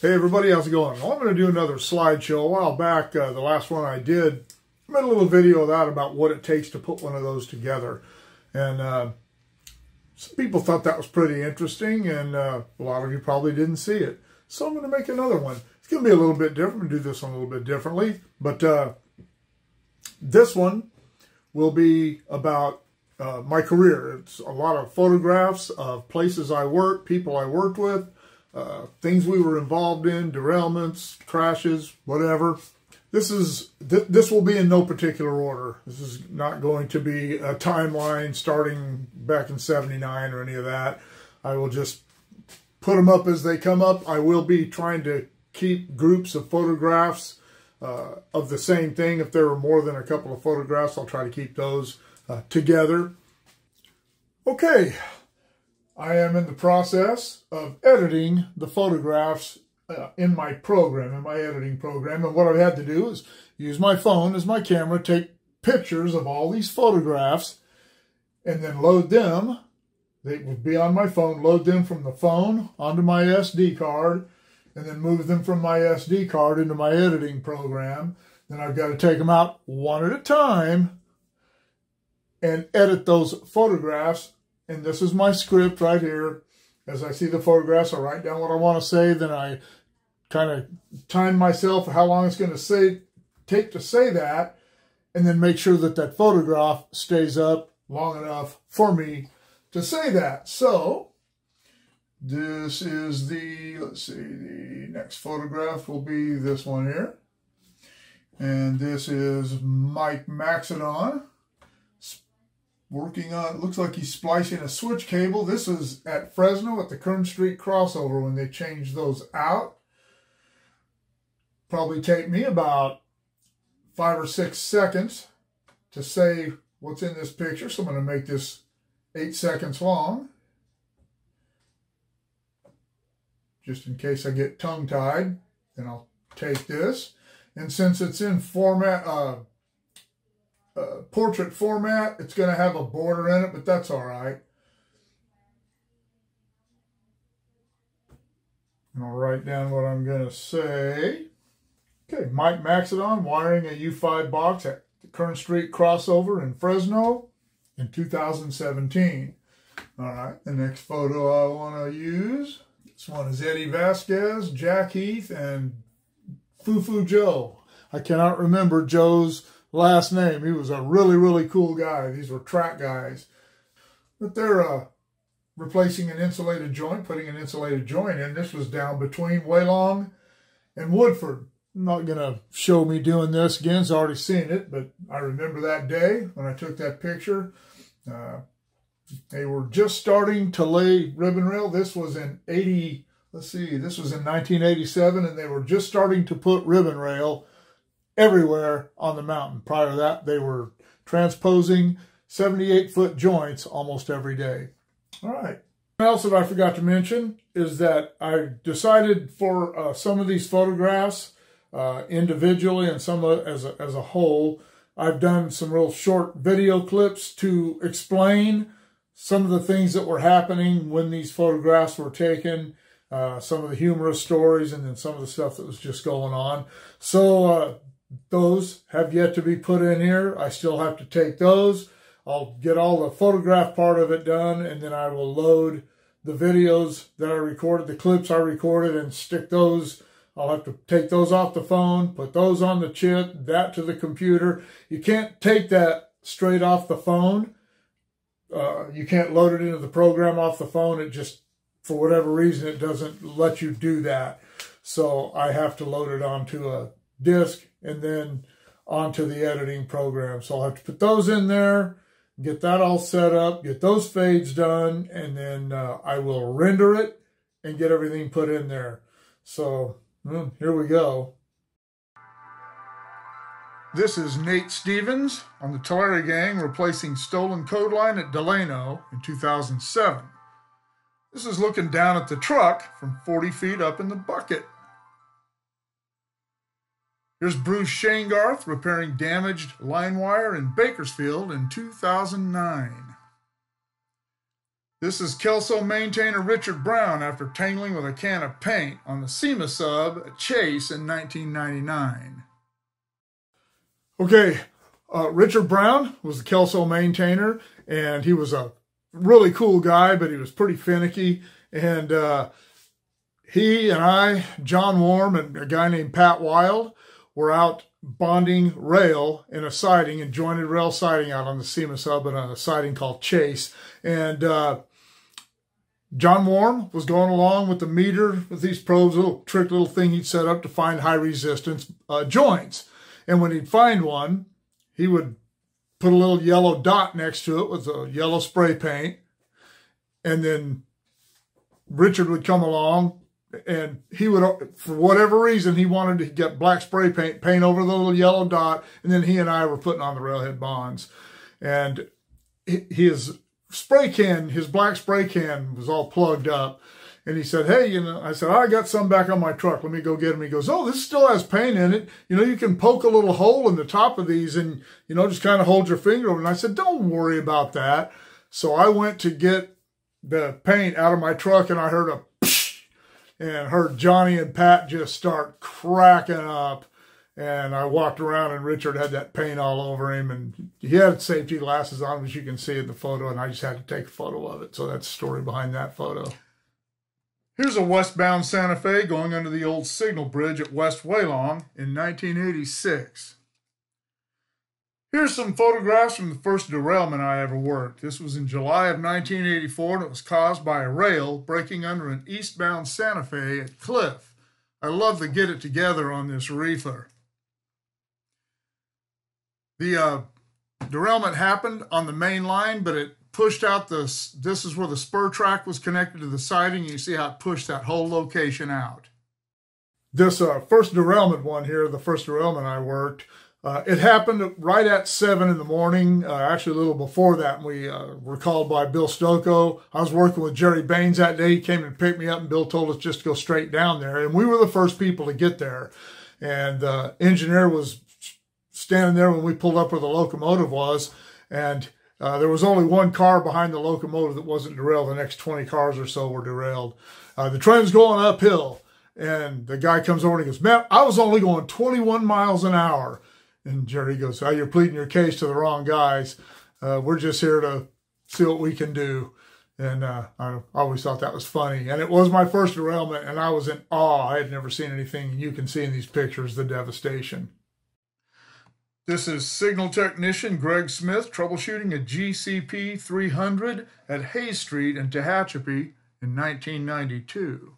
Hey everybody, how's it going? Well, I'm going to do another slideshow. A while back, uh, the last one I did, I made a little video of that about what it takes to put one of those together. And uh, some people thought that was pretty interesting, and uh, a lot of you probably didn't see it. So I'm going to make another one. It's going to be a little bit different. I'm do this one a little bit differently. But uh, this one will be about uh, my career. It's a lot of photographs of places I worked, people I worked with, uh, things we were involved in, derailments, crashes, whatever. This is th this will be in no particular order. This is not going to be a timeline starting back in 79 or any of that. I will just put them up as they come up. I will be trying to keep groups of photographs uh, of the same thing. If there are more than a couple of photographs, I'll try to keep those uh, together. Okay, I am in the process of editing the photographs uh, in my program, in my editing program. And what I've had to do is use my phone as my camera, take pictures of all these photographs, and then load them. They would be on my phone, load them from the phone onto my SD card, and then move them from my SD card into my editing program. Then I've got to take them out one at a time and edit those photographs and this is my script right here. As I see the photographs, I write down what I want to say, then I kind of time myself how long it's going to say take to say that, and then make sure that that photograph stays up long enough for me to say that. So, this is the, let's see, the next photograph will be this one here. And this is Mike Maxedon working on, looks like he's splicing a switch cable. This is at Fresno at the Kern Street crossover when they changed those out. Probably take me about five or six seconds to say what's in this picture. So I'm going to make this eight seconds long. Just in case I get tongue-tied, then I'll take this. And since it's in format, uh, uh, portrait format. It's going to have a border in it, but that's all right. And I'll write down what I'm going to say. Okay, Mike Maxedon wiring a U5 box at the Kern Street crossover in Fresno in 2017. All right, the next photo I want to use, this one is Eddie Vasquez, Jack Heath, and Fufu Joe. I cannot remember Joe's last name. He was a really, really cool guy. These were track guys. But they're uh, replacing an insulated joint, putting an insulated joint in. This was down between Walong and Woodford. I'm not going to show me doing this. Gen's already seen it, but I remember that day when I took that picture. Uh, they were just starting to lay ribbon rail. This was in 80, let's see, this was in 1987, and they were just starting to put ribbon rail everywhere on the mountain. Prior to that, they were transposing 78-foot joints almost every day. All right. What else that I forgot to mention is that I decided for uh, some of these photographs uh, individually and some as a, as a whole, I've done some real short video clips to explain some of the things that were happening when these photographs were taken, uh, some of the humorous stories, and then some of the stuff that was just going on. So uh, those have yet to be put in here. I still have to take those. I'll get all the photograph part of it done, and then I will load the videos that I recorded, the clips I recorded, and stick those. I'll have to take those off the phone, put those on the chip, that to the computer. You can't take that straight off the phone. Uh, you can't load it into the program off the phone. It just, for whatever reason, it doesn't let you do that. So I have to load it onto a disk and then onto the editing program. So I'll have to put those in there, get that all set up, get those fades done, and then uh, I will render it and get everything put in there. So mm, here we go. This is Nate Stevens on the Tulare Gang replacing stolen code line at Delano in 2007. This is looking down at the truck from 40 feet up in the bucket. Here's Bruce Shangarth repairing damaged line wire in Bakersfield in 2009. This is Kelso maintainer Richard Brown after tangling with a can of paint on the Cima sub at Chase in 1999. Okay, uh, Richard Brown was the Kelso maintainer, and he was a really cool guy, but he was pretty finicky. And uh, he and I, John Warm, and a guy named Pat Wild were out bonding rail in a siding and jointed rail siding out on the Cima sub in a siding called Chase. And uh, John Warm was going along with the meter with these probes, a little trick little thing he'd set up to find high resistance uh, joints. And when he'd find one, he would put a little yellow dot next to it with a yellow spray paint. And then Richard would come along and he would, for whatever reason, he wanted to get black spray paint, paint over the little yellow dot. And then he and I were putting on the railhead bonds. And his spray can, his black spray can was all plugged up. And he said, hey, you know, I said, I got some back on my truck. Let me go get him. He goes, oh, this still has paint in it. You know, you can poke a little hole in the top of these and, you know, just kind of hold your finger over. And I said, don't worry about that. So I went to get the paint out of my truck and I heard a and heard Johnny and Pat just start cracking up. And I walked around and Richard had that paint all over him and he had safety glasses on, as you can see in the photo, and I just had to take a photo of it. So that's the story behind that photo. Here's a westbound Santa Fe going under the old signal bridge at West Walong in 1986. Here's some photographs from the first derailment I ever worked. This was in July of 1984 and it was caused by a rail breaking under an eastbound Santa Fe at Cliff. I love to get it together on this reefer. The uh, derailment happened on the main line, but it pushed out the, this is where the spur track was connected to the siding. You see how it pushed that whole location out. This uh, first derailment one here, the first derailment I worked, uh, it happened right at 7 in the morning, uh, actually a little before that. We uh, were called by Bill Stocco. I was working with Jerry Baines that day. He came and picked me up, and Bill told us just to go straight down there. And we were the first people to get there. And the engineer was standing there when we pulled up where the locomotive was, and uh, there was only one car behind the locomotive that wasn't derailed. The next 20 cars or so were derailed. Uh, the train's going uphill, and the guy comes over and he goes, Man, I was only going 21 miles an hour. And Jerry goes, Oh, you're pleading your case to the wrong guys. Uh, we're just here to see what we can do. And uh, I always thought that was funny. And it was my first derailment, and I was in awe. I had never seen anything you can see in these pictures the devastation. This is signal technician Greg Smith troubleshooting a GCP 300 at Hay Street in Tehachapi in 1992.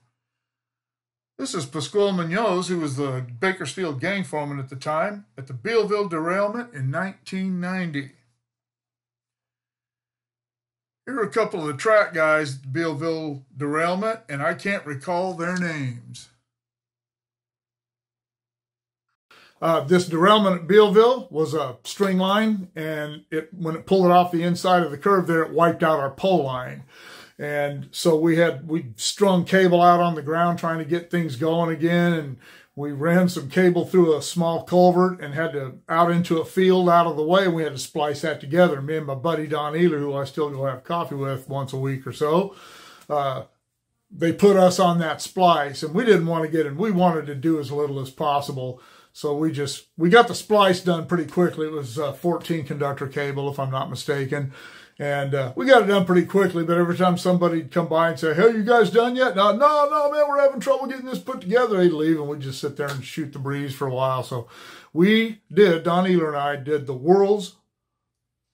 This is Pascual Munoz, who was the Bakersfield gang foreman at the time, at the Bealville derailment in 1990. Here are a couple of the track guys at the derailment, and I can't recall their names. Uh, this derailment at Bealville was a string line, and it when it pulled it off the inside of the curve there, it wiped out our pole line. And so we had we strung cable out on the ground trying to get things going again, and we ran some cable through a small culvert and had to out into a field out of the way. We had to splice that together. Me and my buddy Don Ealer, who I still go have coffee with once a week or so, uh, they put us on that splice, and we didn't want to get in. We wanted to do as little as possible. So we just, we got the splice done pretty quickly. It was uh, 14 conductor cable, if I'm not mistaken. And uh, we got it done pretty quickly, but every time somebody'd come by and say, hey, you guys done yet? No, no, no, man, we're having trouble getting this put together. They'd leave and we'd just sit there and shoot the breeze for a while. So we did, Don Ealer and I did the world's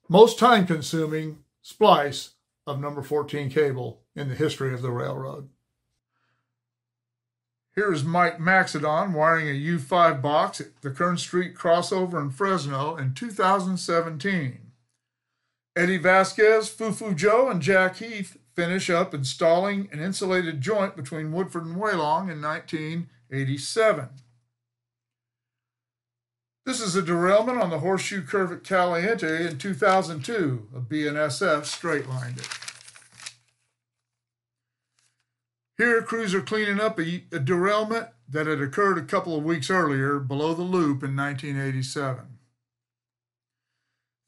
most time consuming splice of number 14 cable in the history of the railroad. Here is Mike Maxedon wiring a U5 box at the Kern Street crossover in Fresno in 2017. Eddie Vasquez, Fufu Joe, and Jack Heath finish up installing an insulated joint between Woodford and Walong in 1987. This is a derailment on the horseshoe curve at Caliente in 2002. A BNSF straight lined it. Here, crews are cleaning up a, a, derailment that had occurred a couple of weeks earlier below the loop in 1987.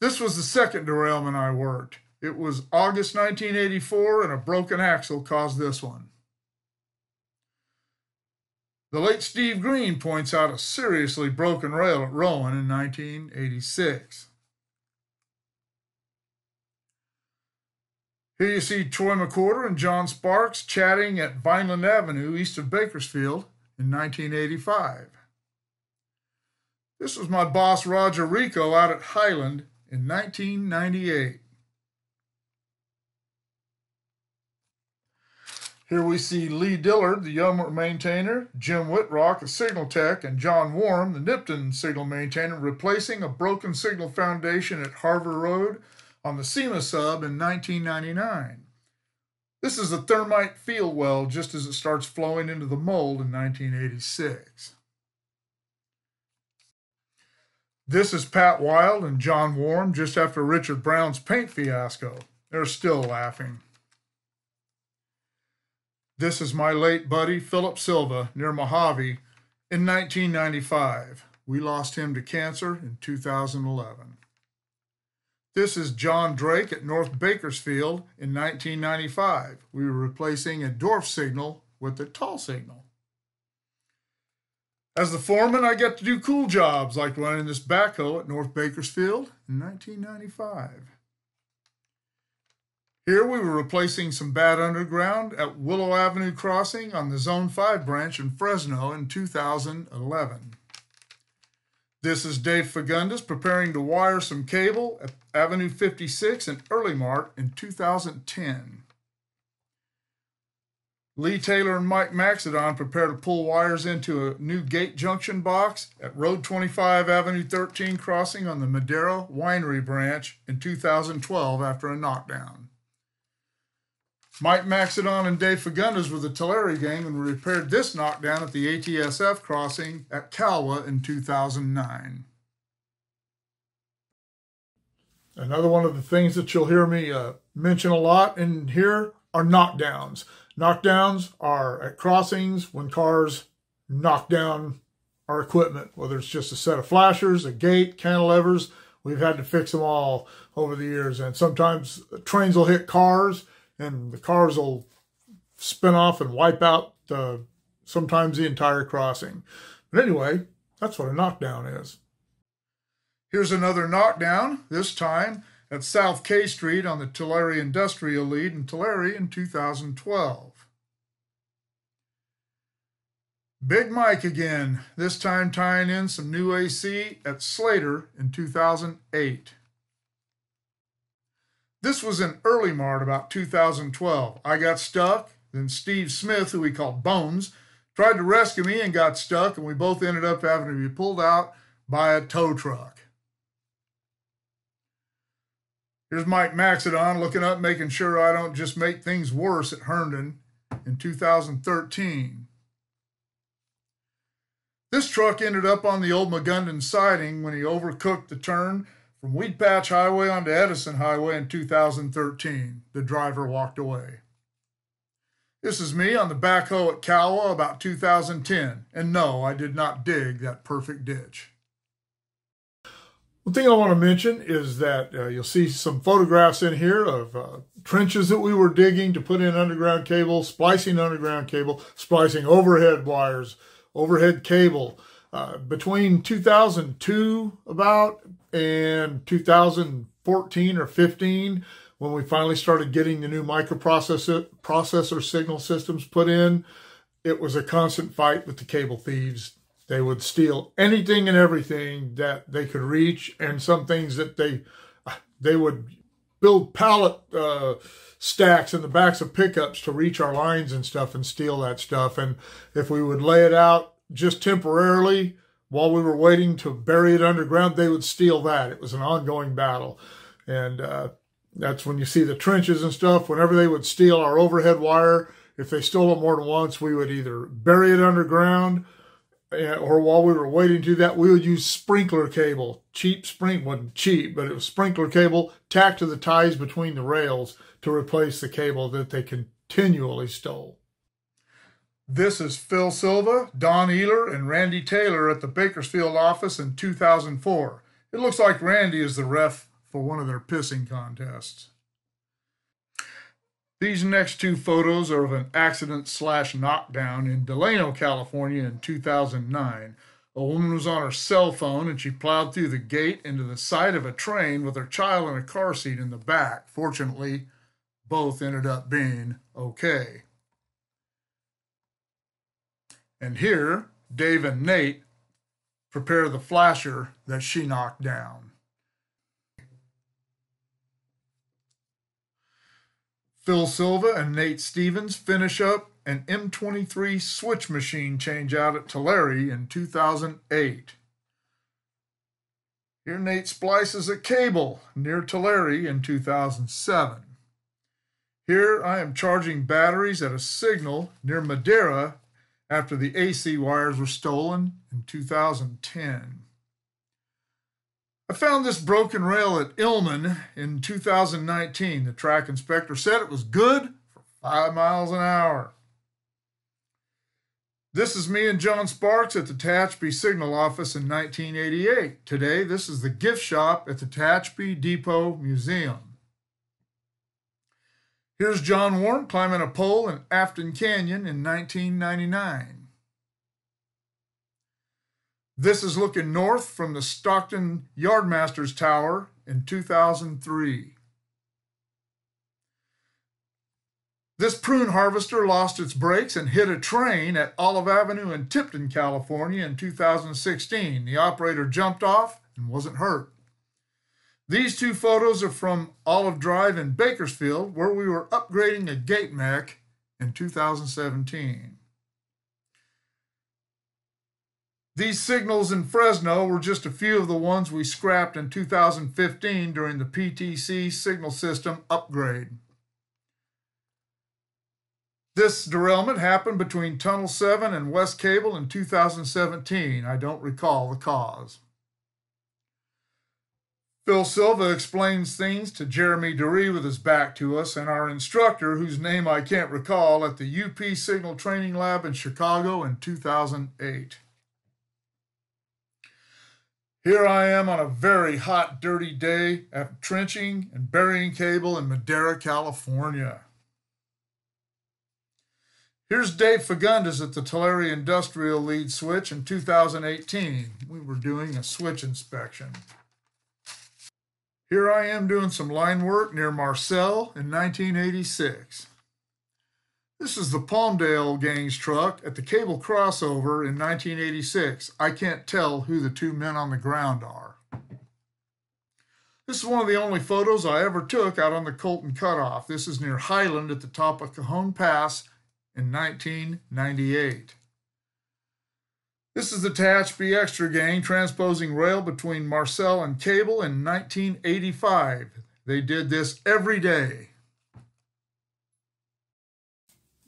This was the second derailment I worked. It was August 1984, and a broken axle caused this one. The late Steve Green points out a seriously broken rail at Rowen in 1986. Here you see Troy McWhorter and John Sparks chatting at Vineland Avenue east of Bakersfield in 1985. This was my boss Roger Rico out at Highland in 1998. Here we see Lee Dillard, the Youngmer maintainer, Jim Whitrock, a signal tech, and John Warm, the Nipton signal maintainer, replacing a broken signal foundation at Harvard Road on the Cima sub in 1999. This is a thermite field weld just as it starts flowing into the mold in 1986. This is Pat Wild and John Warm just after Richard Brown's paint fiasco. They're still laughing. This is my late buddy, Philip Silva, near Mojave, in 1995. We lost him to cancer in 2011. This is John Drake at North Bakersfield in 1995. We were replacing a dwarf signal with a tall signal. As the foreman, I get to do cool jobs like running this backhoe at North Bakersfield in 1995. Here we were replacing some bad underground at Willow Avenue Crossing on the Zone 5 branch in Fresno in 2011. This is Dave Fagundes preparing to wire some cable at Avenue 56 in Earlimart in 2010. Lee Taylor and Mike Maxidon prepare to pull wires into a new gate junction box at Road 25 Avenue 13 crossing on the Madera Winery branch in 2012 after a knockdown. Mike Maxidon and Dave Fagundes were the Tulare gang and repaired this knockdown at the ATSF crossing at Calwa in 2009. Another one of the things that you'll hear me uh, mention a lot in here are knockdowns. Knockdowns are at crossings when cars knock down our equipment, whether it's just a set of flashers, a gate, cantilevers. We've had to fix them all over the years. And sometimes trains will hit cars and the cars will spin off and wipe out sometimes the entire crossing. But anyway, that's what a knockdown is. Here's another knockdown, this time at South K Street on the Tulare Industrial Lead in Tulare in 2012. Big Mike again, this time tying in some new AC at Slater in 2008. This was in Earlimart, about 2012. I got stuck. Then Steve Smith, who we called Bones, tried to rescue me and got stuck, and we both ended up having to be pulled out by a tow truck. Here's Mike Maxidon looking up, making sure I don't just make things worse at Herndon in 2013. This truck ended up on the old Magunden siding when he overcooked the turn from Weed Patch Highway onto Edison Highway in 2013. The driver walked away. This is me on the backhoe at Calwa about 2010. And no, I did not dig that perfect ditch. One thing I want to mention is that uh, you'll see some photographs in here of uh, trenches that we were digging to put in underground cable, splicing underground cable, splicing overhead wires, overhead cable. Uh, between 2002 about and 2014 or 15 when we finally started getting the new microprocessor processor signal systems put in it was a constant fight with the cable thieves they would steal anything and everything that they could reach and some things that they they would build pallet uh, stacks in the backs of pickups to reach our lines and stuff and steal that stuff and if we would lay it out just temporarily while we were waiting to bury it underground, they would steal that. It was an ongoing battle. And uh, that's when you see the trenches and stuff. Whenever they would steal our overhead wire, if they stole it more than once, we would either bury it underground or while we were waiting to do that, we would use sprinkler cable. Cheap spring wasn't cheap, but it was sprinkler cable tacked to the ties between the rails to replace the cable that they continually stole. This is Phil Silva, Don Ehler, and Randy Taylor at the Bakersfield office in 2004. It looks like Randy is the ref for one of their pissing contests. These next two photos are of an accident slash knockdown in Delano, California in 2009. A woman was on her cell phone and she plowed through the gate into the side of a train with her child in a car seat in the back. Fortunately, both ended up being okay. And here, Dave and Nate prepare the flasher that she knocked down. Phil Silva and Nate Stevens finish up an M23 switch machine change out at Tulare in 2008. Here Nate splices a cable near Tulare in 2007. Here I am charging batteries at a signal near Madera after the AC wires were stolen in 2010. I found this broken rail at Illman in 2019. The track inspector said it was good for five miles an hour. This is me and John Sparks at the Tehachapi Signal Office in 1988. Today, this is the gift shop at the Tehachapi Depot Museum. Here's John Warren climbing a pole in Afton Canyon in 1999. This is looking north from the Stockton Yardmasters Tower in 2003. This prune harvester lost its brakes and hit a train at Olive Avenue in Tipton, California in 2016. The operator jumped off and wasn't hurt. These two photos are from Olive Drive in Bakersfield, where we were upgrading a gate mech in 2017. These signals in Fresno were just a few of the ones we scrapped in 2015 during the PTC signal system upgrade. This derailment happened between Tunnel 7 and West Cable in 2017. I don't recall the cause. Phil Silva explains things to Jeremy Dury with his back to us, and our instructor, whose name I can't recall, at the UP Signal Training Lab in Chicago in 2008. Here I am on a very hot, dirty day after trenching and burying cable in Madera, California. Here's Dave Fagundes at the Tulare Industrial Lead Switch in 2018. We were doing a switch inspection. Here I am doing some line work near Marcel in 1986. This is the Palmdale gang's truck at the cable crossover in 1986. I can't tell who the two men on the ground are. This is one of the only photos I ever took out on the Colton Cutoff. This is near Highland at the top of Cajon Pass in 1998. This is the Tehachapi Extra Gang transposing rail between Marcel and Cable in 1985. They did this every day.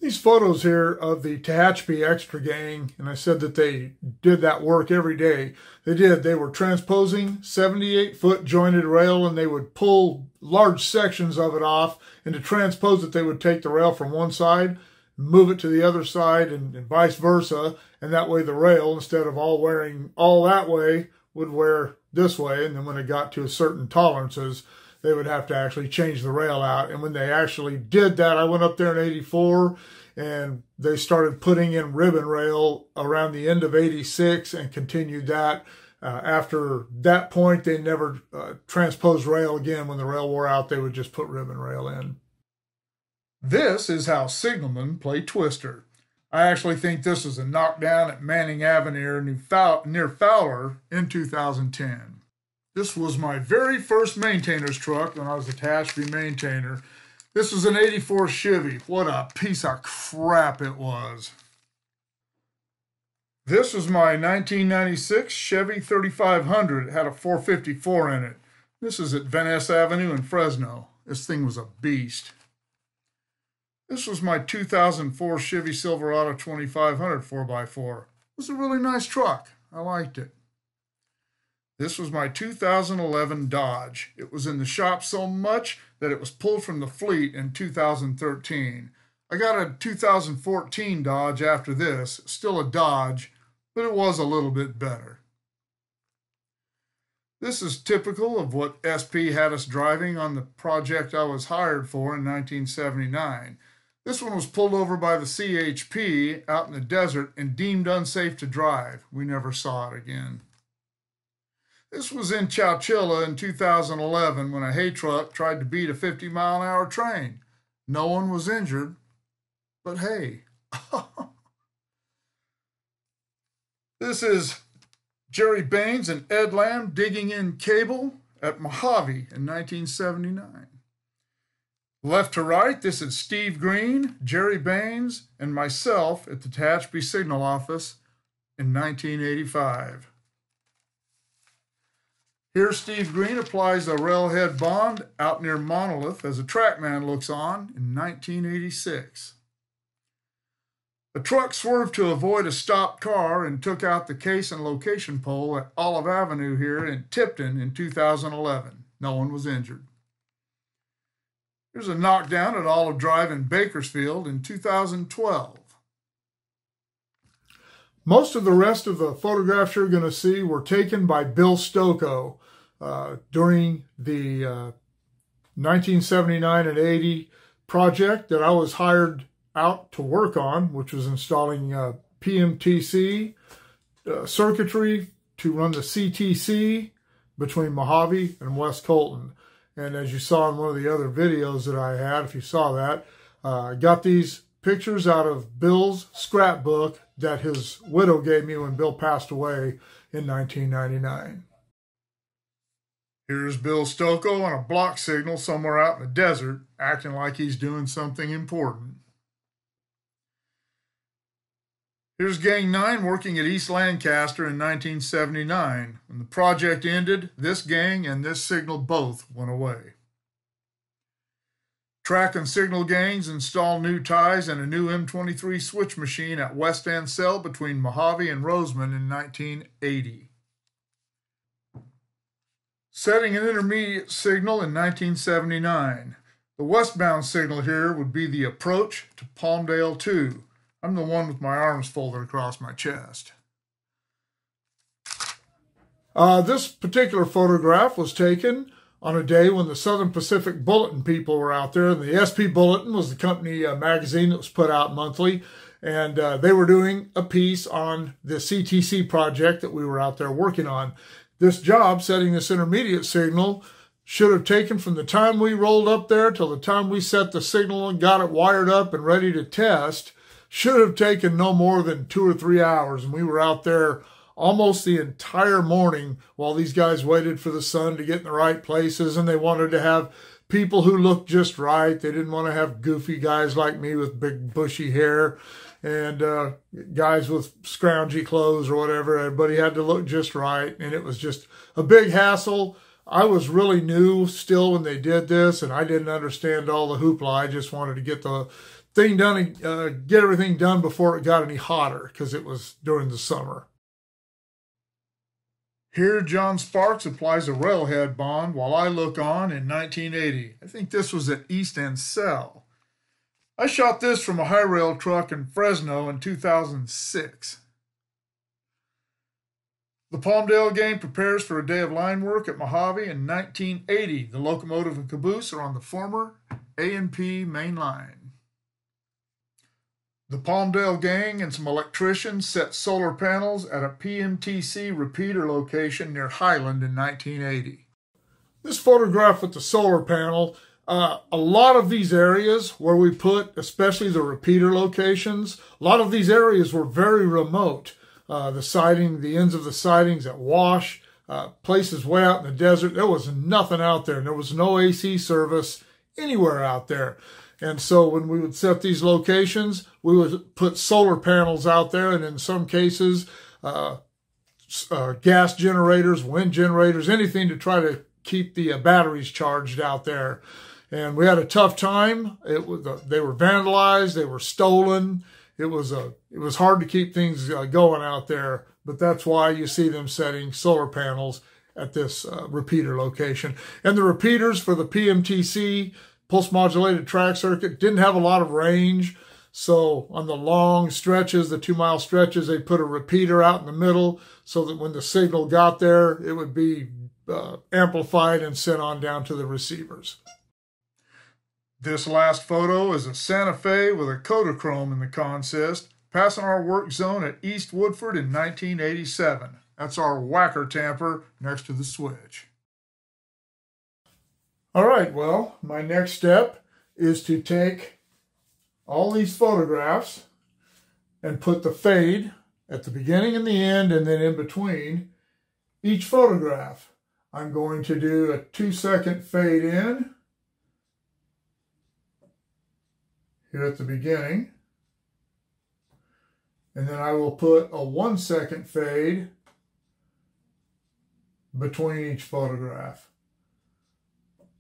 These photos here of the Tehachapi Extra Gang, and I said that they did that work every day. They did. They were transposing 78 foot jointed rail and they would pull large sections of it off. And to transpose it, they would take the rail from one side move it to the other side and, and, vice versa. And that way the rail, instead of all wearing all that way, would wear this way. And then when it got to a certain tolerances, they would have to actually change the rail out. And when they actually did that, I went up there in 84 and they started putting in ribbon rail around the end of 86 and continued that. Uh, after that point, they never uh, transposed rail again. When the rail wore out, they would just put ribbon rail in. This is how signalmen play Twister. I actually think this was a knockdown at Manning Avenue near Fowler in 2010. This was my very first maintainer's truck when I was attached to be maintainer. This was an 84 Chevy. What a piece of crap it was. This was my 1996 Chevy 3500. It had a 454 in it. This is at Ness Avenue in Fresno. This thing was a beast. This was my 2004 Chevy Silverado 2500 4x4. It was a really nice truck. I liked it. This was my 2011 Dodge. It was in the shop so much that it was pulled from the fleet in 2013. I got a 2014 Dodge after this, still a Dodge, but it was a little bit better. This is typical of what SP had us driving on the project I was hired for in 1979. This one was pulled over by the CHP out in the desert and deemed unsafe to drive. We never saw it again. This was in Chowchilla in 2011 when a hay truck tried to beat a 50 mile an hour train. No one was injured, but hey. this is Jerry Baines and Ed Lamb digging in cable at Mojave in 1979. Left to right, this is Steve Green, Jerry Baines, and myself at the Tehachapi Signal Office in 1985. Here, Steve Green applies a railhead bond out near Monolith as a trackman looks on in 1986. A truck swerved to avoid a stopped car and took out the case and location pole at Olive Avenue here in Tipton in 2011. No one was injured. There's a knockdown at Olive Drive in Bakersfield in 2012. Most of the rest of the photographs you're going to see were taken by Bill Stocco uh, during the uh, 1979 and 80 project that I was hired out to work on, which was installing uh, PMTC uh, circuitry to run the CTC between Mojave and West Colton. And as you saw in one of the other videos that I had, if you saw that, uh, I got these pictures out of Bill's scrapbook that his widow gave me when Bill passed away in 1999. Here's Bill Stocco on a block signal somewhere out in the desert, acting like he's doing something important. Here's Gang 9 working at East Lancaster in 1979. When the project ended, this gang and this signal both went away. Track and signal gangs installed new ties and a new M23 switch machine at West Ancell between Mojave and Rosamond in 1980. Setting an intermediate signal in 1979. The westbound signal here would be the approach to Palmdale 2. I'm the one with my arms folded across my chest. Uh, this particular photograph was taken on a day when the Southern Pacific Bulletin people were out there. And the SP Bulletin was the company uh, magazine that was put out monthly. And uh, they were doing a piece on the CTC project that we were out there working on. This job, setting this intermediate signal, should have taken from the time we rolled up there till the time we set the signal and got it wired up and ready to test should have taken no more than two or three hours. And we were out there almost the entire morning while these guys waited for the sun to get in the right places. And they wanted to have people who looked just right. They didn't want to have goofy guys like me with big bushy hair and uh, guys with scroungy clothes or whatever. Everybody had to look just right. And it was just a big hassle. I was really new still when they did this, and I didn't understand all the hoopla. I just wanted to get the thing done, uh, get everything done before it got any hotter because it was during the summer. Here, John Sparks applies a railhead bond while I look on in 1980. I think this was at East Ancell. I shot this from a high rail truck in Fresno in 2006. The Palmdale gang prepares for a day of line work at Mojave in 1980. The locomotive and caboose are on the former A&P main line. The Palmdale gang and some electricians set solar panels at a PMTC repeater location near Highland in 1980. This photograph with the solar panel, uh, a lot of these areas where we put, especially the repeater locations, a lot of these areas were very remote. Uh, the siding, the ends of the sidings at Wash, uh, places way out in the desert, there was nothing out there. There was no AC service anywhere out there. And so when we would set these locations, we would put solar panels out there, and in some cases, uh, uh, gas generators, wind generators, anything to try to keep the uh, batteries charged out there. And we had a tough time. It was uh, they were vandalized, they were stolen. It was a uh, it was hard to keep things uh, going out there. But that's why you see them setting solar panels at this repeater location. And the repeaters for the PMTC pulse modulated track circuit didn't have a lot of range. So on the long stretches, the two mile stretches, they put a repeater out in the middle so that when the signal got there, it would be uh, amplified and sent on down to the receivers. This last photo is a Santa Fe with a Kodachrome in the consist, passing our work zone at East Woodford in 1987. That's our whacker tamper next to the switch. All right, well, my next step is to take all these photographs and put the fade at the beginning and the end and then in between each photograph. I'm going to do a two second fade in here at the beginning. And then I will put a one second fade between each photograph.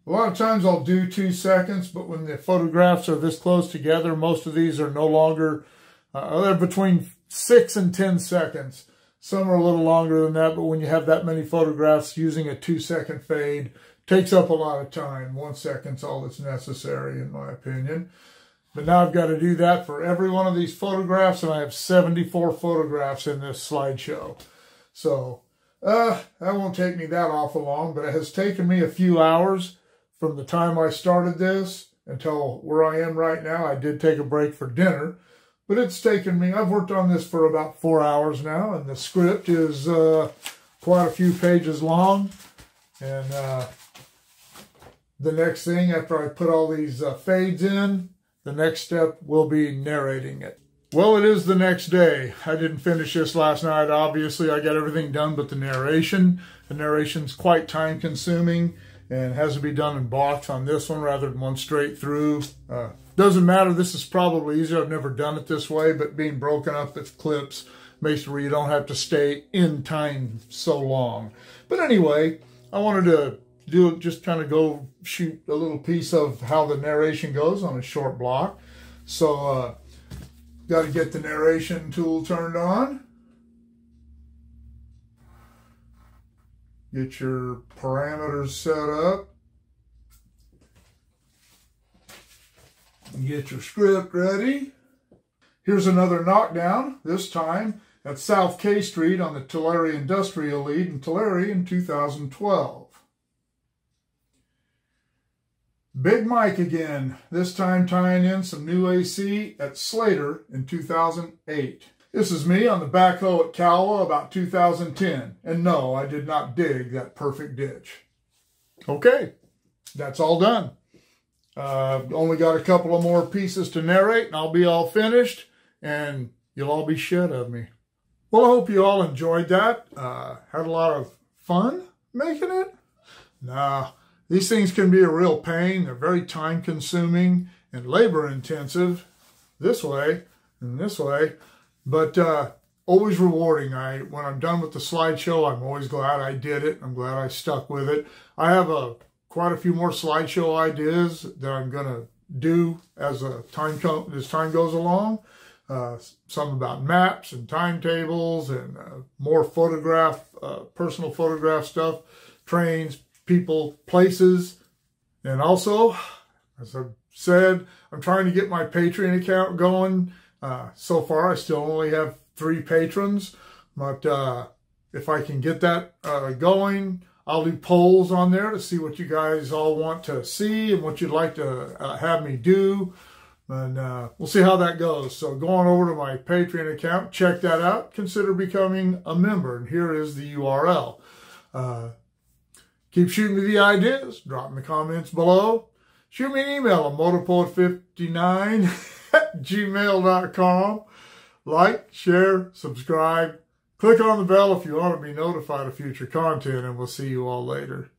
A lot of times I'll do two seconds, but when the photographs are this close together, most of these are no longer, uh, they're between six and 10 seconds. Some are a little longer than that, but when you have that many photographs, using a two second fade takes up a lot of time. One second's all that's necessary, in my opinion. But now I've got to do that for every one of these photographs, and I have 74 photographs in this slideshow. So uh, that won't take me that awful long, but it has taken me a few hours from the time I started this until where I am right now. I did take a break for dinner, but it's taken me, I've worked on this for about four hours now, and the script is uh, quite a few pages long. And uh, the next thing, after I put all these uh, fades in, the next step will be narrating it. Well, it is the next day. I didn't finish this last night. Obviously, I got everything done but the narration. The narration's quite time consuming and has to be done in blocks on this one rather than one straight through. Uh, doesn't matter. This is probably easier. I've never done it this way, but being broken up with clips makes it where you don't have to stay in time so long. But anyway, I wanted to do just kind of go shoot a little piece of how the narration goes on a short block. So, uh, got to get the narration tool turned on. Get your parameters set up. Get your script ready. Here's another knockdown, this time at South K Street on the Tulare Industrial Lead in Tulare in 2012. Big Mike again, this time tying in some new AC at Slater in 2008. This is me on the backhoe at Calwa about 2010. And no, I did not dig that perfect ditch. Okay, that's all done. Uh, only got a couple of more pieces to narrate and I'll be all finished and you'll all be shed of me. Well, I hope you all enjoyed that. Uh, had a lot of fun making it. Nah, these things can be a real pain. They're very time consuming and labor intensive this way and this way, but uh, always rewarding. I When I'm done with the slideshow, I'm always glad I did it. I'm glad I stuck with it. I have a quite a few more slideshow ideas that I'm going to do as a time as time goes along. Uh, some about maps and timetables and uh, more photograph, uh, personal photograph stuff, trains, people, places. And also, as I've said, I'm trying to get my Patreon account going. Uh, so far, I still only have three patrons, but uh, if I can get that uh, going, I'll do polls on there to see what you guys all want to see and what you'd like to uh, have me do. And uh, we'll see how that goes. So go on over to my Patreon account, check that out, consider becoming a member. And here is the URL. Keep shooting me the ideas. Drop in the comments below. Shoot me an email at motopoet59 at gmail.com. Like, share, subscribe. Click on the bell if you want to be notified of future content, and we'll see you all later.